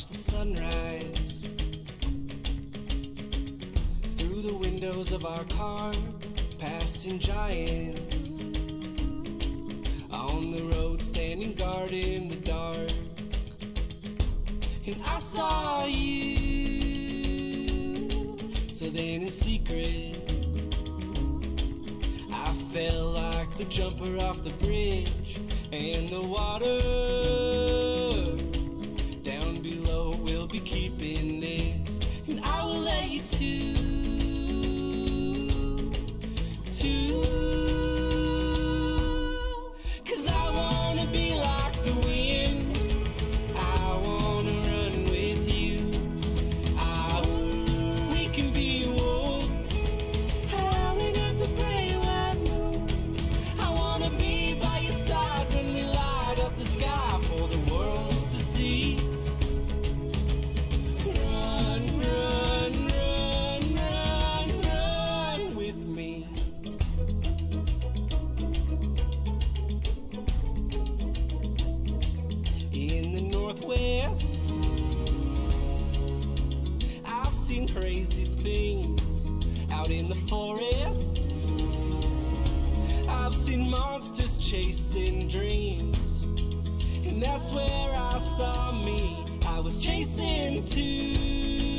watch the sunrise through the windows of our car, passing giants on the road, standing guard in the dark. And I saw you, so then in secret, I felt like the jumper off the bridge, and the water to, Northwest, I've seen crazy things out in the forest. I've seen monsters chasing dreams, and that's where I saw me. I was chasing too.